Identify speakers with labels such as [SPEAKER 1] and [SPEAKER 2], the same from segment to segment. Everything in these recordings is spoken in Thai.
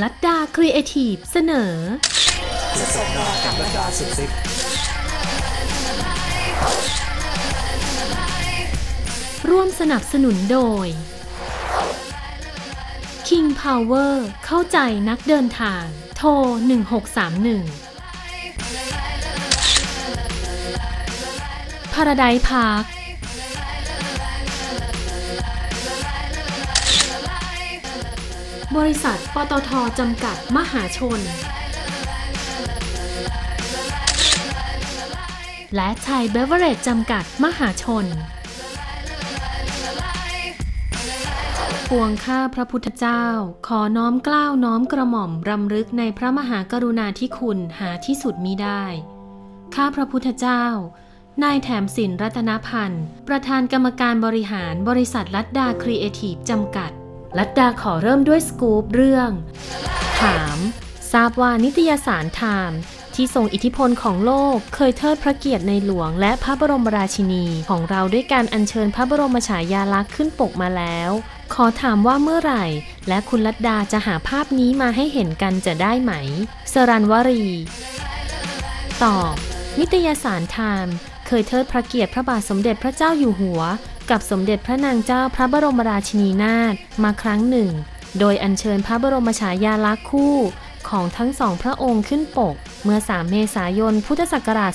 [SPEAKER 1] ลัดดาครีเอทีฟเสนอ
[SPEAKER 2] จะสบหน้ากับระดาสุดซิก
[SPEAKER 1] ร่วมสนับสนุนโดย King Power เข้าใจนักเดินทาง โทร 1631 Paradise Park บริษัท ปตทจำกัด มหาชน และไทยเบเวอร์เรจจำกัด มหาชน ปวงข้าพระพุทธเจ้า ขอน้อมกล้าวน้อมกระหม่อม รำลึกในพระมหากรุณาธิคุณหาที่สุดมิได้ ข้าพระพุทธเจ้านายแถมสินรัตนพันธ์ ประธานกรรมการบริหารบริษัทลัดดาครีเอทีฟจำกัด ลัดดาขอเริ่มด้วยสกู๊ปเรื่อง ถาม ทราบว่านิตยสารไทม์ที่ทรงอิทธิพลของโลกเคยเทิดพระเกียรติในหลวงและพระบรมราชินีของเราด้วยการอัญเชิญพระบรมฉายาลักษณ์ขึ้นปกมาแล้ว ขอถามว่าเมื่อไหร่ และคุณลัดดาจะหาภาพนี้มาให้เห็นกันจะได้ไหม สรันวรี ตอบ นิตยสารไทม์เคยเทิดพระเกียรติพระบาทสมเด็จพระเจ้าอยู่หัว กับสมเด็จพระนางเจ้าพระบรมราชินีนาถมาครั้งหนึ่ง โดยอัญเชิญพระบรมฉายาลักษณ์คู่ของทั้งสองพระองค์ขึ้นปก เมื่อ 3 เมษายน พุทธศักราช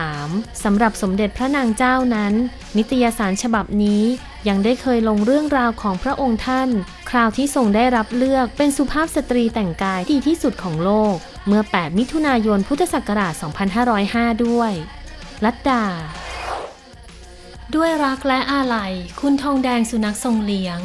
[SPEAKER 1] 2493 สำหรับสมเด็จพระนางเจ้านั้น นิตยสารฉบับนี้ยังได้เคยลงเรื่องราวของพระองค์ท่าน คราวที่ทรงได้รับเลือกเป็นสุภาพสตรีแต่งกายดีที่สุดของโลก เมื่อ 8 มิถุนายน พุทธศักราช 2505 ด้วย ลัดดา ด้วยรักและอาลัย คุณทองแดงสุนัขทรงเลี้ยง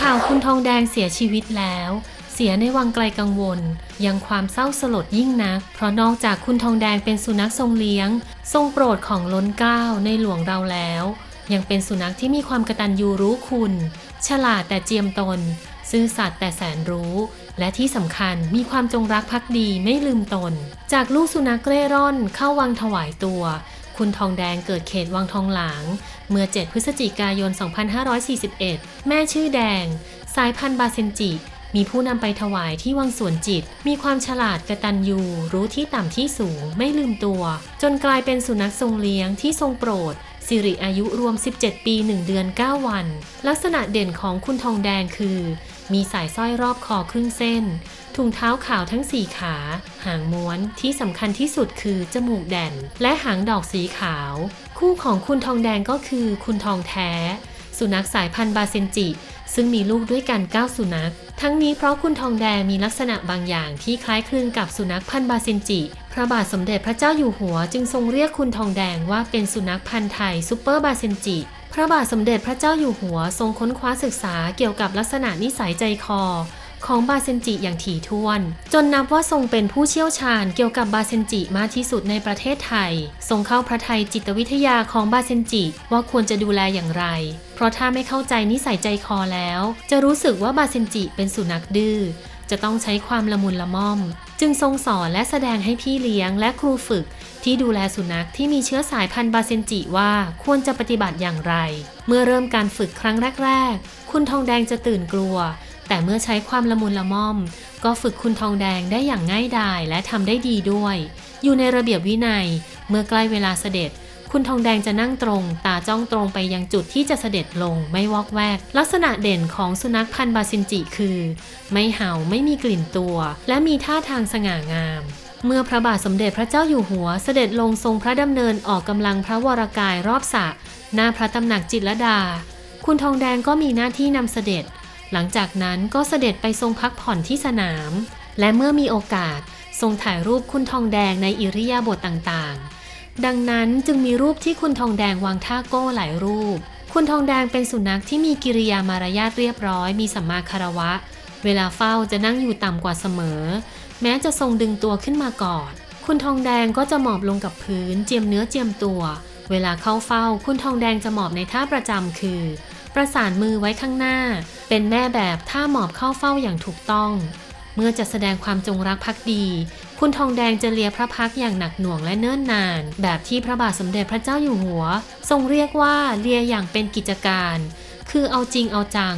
[SPEAKER 1] ข่าวคุณทองแดงเสียชีวิตแล้ว เสียในวังไกลกังวล ยังความเศร้าสลดยิ่งนัก เพราะนอกจากคุณทองแดงเป็นสุนัขทรงเลี้ยง ทรงโปรดของล้นเกล้าในหลวงเราแล้ว ยังเป็นสุนัขที่มีความกตัญญูรู้คุณ ฉลาดแต่เจียมตน ซื่อสัตย์แต่แสนรู้ และที่สำคัญมีความจงรักภักดีไม่ลืมตน จากลูกสุนัขเร่ร่อนเข้าวังถวายตัว คุณทองแดงเกิดเขตวังทองหลาง เมื่อ 7 พฤศจิกายน 2541 แม่ชื่อแดง สายพันธุ์บาเซนจิ มีผู้นำไปถวายที่วังสวนจิต มีความฉลาดกระตันยูรู้ที่ต่ำที่สูงไม่ลืมตัว จนกลายเป็นสุนัขทรงเลี้ยงที่ทรงโปรด สิริอายุรวม 17 ปี 1 เดือน 9 วัน ลักษณะเด่นของคุณทองแดงคือ มีสายสร้อยรอบคอครึ่งเส้น ถุงเท้าขาวทั้งสี่ขา หางม้วน ที่สำคัญที่สุดคือจมูกแด่น และหางดอกสีขาว คู่ของคุณทองแดงก็คือคุณทองแท้ สุนัขสายพันธุ์บาเซนจิ ซึ่งมีลูกด้วยกัน 9 สุนัข ทั้งนี้เพราะคุณทองแดงมีลักษณะบางอย่างที่คล้ายคลึงกับสุนัขพันธุ์บาเซนจิ พระบาทสมเด็จพระเจ้าอยู่หัวจึงทรงเรียกคุณทองแดงว่าเป็นสุนัขพันธ์ไทยซูเปอร์บาเซนจิ พระบาทสมเด็จพระเจ้าอยู่หัวทรงค้นคว้าศึกษาเกี่ยวกับลักษณะนิสัยใจคอ ของบาเซนจิอย่างถี่ถ้วน จนนับว่าทรงเป็นผู้เชี่ยวชาญเกี่ยวกับบาเซนจิมากที่สุดในประเทศไทย ทรงเข้าพระทัยจิตวิทยาของบาเซนจิว่าควรจะดูแลอย่างไร เพราะถ้าไม่เข้าใจนิสัยใจคอแล้ว จะรู้สึกว่าบาเซนจิเป็นสุนัขดื้อ จะต้องใช้ความละมุนละม่อม จึงทรงสอนและแสดงให้พี่เลี้ยงและครูฝึก ที่ดูแลสุนัขที่มีเชื้อสายพันธุ์บาเซนจิว่าควรจะปฏิบัติอย่างไร เมื่อเริ่มการฝึกครั้งแรก ๆ คุณทองแดงจะตื่นกลัว แต่เมื่อใช้ความละมุนละม่อม ก็ฝึกคุณทองแดงได้อย่างง่ายดายและทำได้ดีด้วย อยู่ในระเบียบวินัย เมื่อใกล้เวลาเสด็จ คุณทองแดงจะนั่งตรง ตาจ้องตรงไปยังจุดที่จะเสด็จลงไม่วอกแวก ลักษณะเด่นของสุนัขพันธุ์บาซินจิคือ ไม่เห่าไม่มีกลิ่นตัว และมีท่าทางสง่างามเมื่อพระบาทสมเด็จพระเจ้าอยู่หัวเสด็จลงทรงพระดำเนินออกกำลังพระวรากายรอบสระหน้าพระตำหนักจิตรดา คุณทองแดงก็มีหน้าที่นำเสด็จ หลังจากนั้นก็เสด็จไปทรงพักผ่อนที่สนาม และเมื่อมีโอกาส ทรงถ่ายรูปคุณทองแดงในอิริยาบถต่างๆ ดังนั้นจึงมีรูปที่คุณทองแดงวางท่าโก้หลายรูป คุณทองแดงเป็นสุนัขที่มีกิริยามารยาทเรียบร้อย มีสัมมาคารวะ เวลาเฝ้าจะนั่งอยู่ต่ำกว่าเสมอ แม้จะทรงดึงตัวขึ้นมากอด คุณทองแดงก็จะหมอบลงกับพื้น เจียมเนื้อเจียมตัว เวลาเข้าเฝ้า คุณทองแดงจะหมอบในท่าประจำคือ ประสานมือไว้ข้างหน้า เป็นแม่แบบท่าหมอบเข้าเฝ้าอย่างถูกต้อง เมื่อจะแสดงความจงรักภักดี คุณทองแดงจะเลียพระพักอย่างหนักหน่วงและเนิ่นนาน แบบที่พระบาทสมเด็จพระเจ้าอยู่หัว ทรงเรียกว่าเลียอย่างเป็นกิจการ คือเอาจริงเอาจัง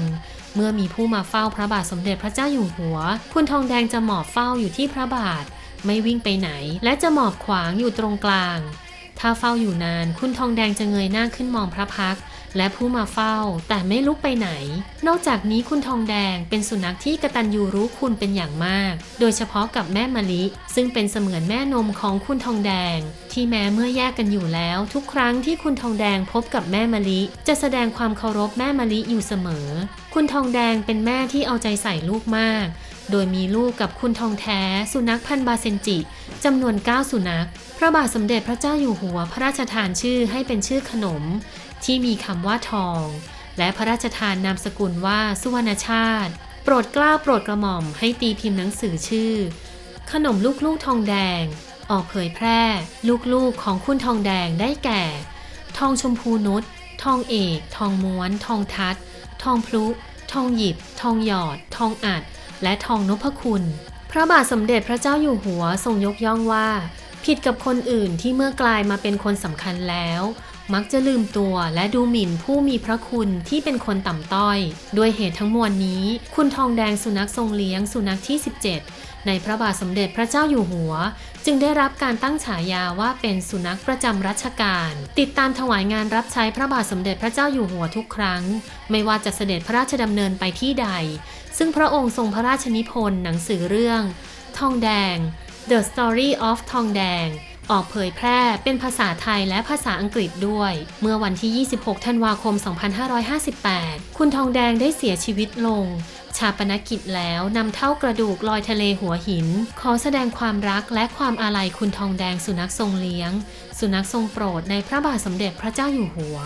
[SPEAKER 1] เมื่อมีผู้มาเฝ้าพระบาทสมเด็จพระเจ้าอยู่หัว คุณทองแดงจะหมอบเฝ้าอยู่ที่พระบาท ไม่วิ่งไปไหน และจะหมอบขวางอยู่ตรงกลาง ถ้าเฝ้าอยู่นาน คุณทองแดงจะเงยหน้าขึ้นมองพระพักตร์ และผู้มาเฝ้าแต่ไม่ลุกไปไหน นอกจากนี้คุณทองแดงเป็นสุนัขที่กระตันยูรู้คุณเป็นอย่างมาก โดยเฉพาะกับแม่มะลิ ซึ่งเป็นเสมือนแม่นมของคุณทองแดง ที่แม้เมื่อแยกกันอยู่แล้ว ทุกครั้งที่คุณทองแดงพบกับแม่มะลิ จะแสดงความเคารพแม่มะลิอยู่เสมอ คุณทองแดงเป็นแม่ที่เอาใจใส่ลูกมาก โดยมีลูกกับคุณทองแท้ สุนัขพันธุ์บาเซนจิจำนวน 9 สุนัข พระบาทสมเด็จพระเจ้าอยู่หัวพระราชทานชื่อให้เป็นชื่อขนม ที่มีคำว่าทอง และพระราชทานนามสกุลว่าสุวรรณชาติ โปรดกล้าโปรดกระหม่อมให้ตีพิมพ์หนังสือชื่อ ขนมลูกๆทองแดง ออกเผยแพร่ ลูกๆของคุณทองแดงได้แก่ ทองชมพูนุชทองเอก ทองม้วน ทองทัด ทองพลุ ทองหยิบ ทองหยอด ทองอัด และทองนพคุณ พระบาทสมเด็จพระเจ้าอยู่หัวทรงยกย่องว่า ผิดกับคนอื่นที่เมื่อกลายมาเป็นคนสำคัญแล้ว มักจะลืมตัวและดูหมิ่นผู้มีพระคุณที่เป็นคนต่ำต้อย ด้วยเหตุทั้งมวลนี้ คุณทองแดงสุนัขทรงเลี้ยงสุนัขที่ 17 ในพระบาทสมเด็จพระเจ้าอยู่หัว จึงได้รับการตั้งฉายาว่าเป็นสุนัขประจำรัชกาล ติดตามถวายงานรับใช้พระบาทสมเด็จพระเจ้าอยู่หัวทุกครั้ง ไม่ว่าจะเสด็จพระราชดำเนินไปที่ใด ซึ่งพระองค์ทรงพระราชนิพนธ์หนังสือเรื่อง ทองแดง The Story of ทองแดง ออกเผยแพร่เป็นภาษาไทยและภาษาอังกฤษด้วย เมื่อวันที่ 26 ธันวาคม 2558 คุณทองแดงได้เสียชีวิตลง ชาปนกิจแล้วนำเท่ากระดูกลอยทะเลหัวหิน ขอแสดงความรักและความอาลัยคุณทองแดงสุนัขทรงเลี้ยง สุนัขทรงโปรดในพระบาทสมเด็จพระเจ้าอยู่หัว